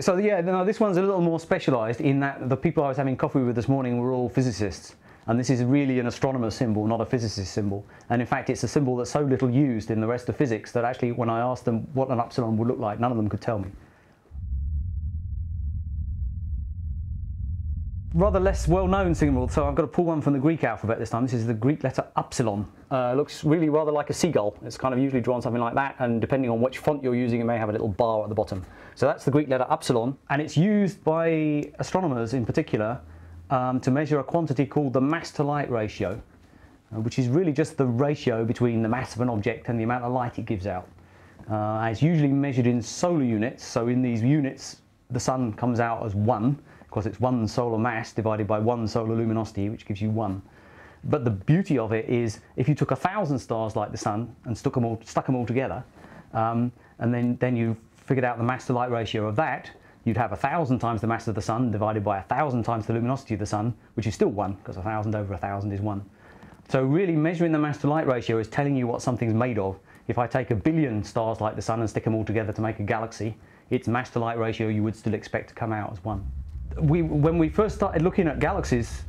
So yeah, no, this one's a little more specialised in that the people I was having coffee with this morning were all physicists, and this is really an astronomer's symbol, not a physicist symbol. And in fact, it's a symbol that's so little used in the rest of physics that actually, when I asked them what an upsilon would look like, none of them could tell me. Rather less well-known symbol, so I've got to pull one from the Greek alphabet this time. This is the Greek letter upsilon. Uh, looks really rather like a seagull. It's kind of usually drawn something like that, and depending on which font you're using, it may have a little bar at the bottom. So that's the Greek letter upsilon, and it's used by astronomers in particular um, to measure a quantity called the mass to light ratio, uh, which is really just the ratio between the mass of an object and the amount of light it gives out. Uh, it's usually measured in solar units, so in these units, the sun comes out as one, because it's one solar mass divided by one solar luminosity, which gives you one. But the beauty of it is if you took a thousand stars like the sun and stuck them all, stuck them all together, um, and then, then you figured out the mass to light ratio of that, you'd have a thousand times the mass of the sun divided by a thousand times the luminosity of the sun, which is still one, because a thousand over a thousand is one. So really measuring the mass to light ratio is telling you what something's made of. If I take a billion stars like the sun and stick them all together to make a galaxy, its mass to light ratio you would still expect to come out as one we, when we first started looking at galaxies,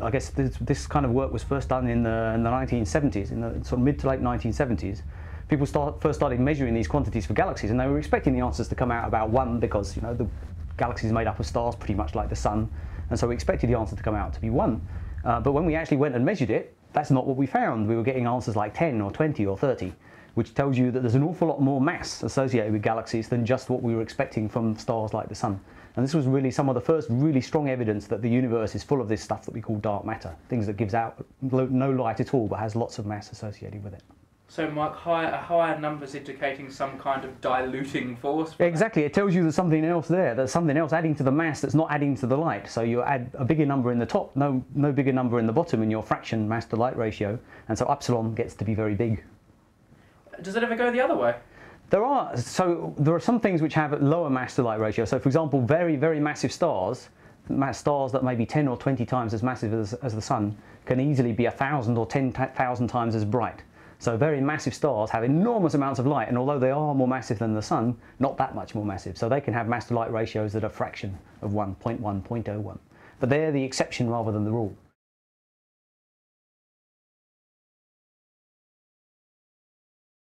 I guess this, this kind of work was first done in the, in the 1970s, in the sort of mid to late 1970s. People start, first started measuring these quantities for galaxies, and they were expecting the answers to come out about one because you know the galaxy is made up of stars pretty much like the sun, and so we expected the answer to come out to be one. Uh, but when we actually went and measured it, that's not what we found. We were getting answers like 10 or 20 or 30, which tells you that there's an awful lot more mass associated with galaxies than just what we were expecting from stars like the sun. And this was really some of the first really strong evidence that the universe is full of this stuff that we call dark matter, things that gives out no light at all but has lots of mass associated with it. So, Mike, higher, higher numbers indicating some kind of diluting force? Exactly, it tells you there's something else there. There's something else adding to the mass that's not adding to the light. So you add a bigger number in the top, no, no bigger number in the bottom in your fraction mass to light ratio, and so upsilon gets to be very big. Does it ever go the other way? There are so there are some things which have lower mass to light ratio. So, for example, very very massive stars, stars that may be 10 or 20 times as massive as, as the sun, can easily be a thousand or 10,000 times as bright. So, very massive stars have enormous amounts of light, and although they are more massive than the sun, not that much more massive. So, they can have mass to light ratios that are fraction of 1, 0.1, 0.01. But they're the exception rather than the rule.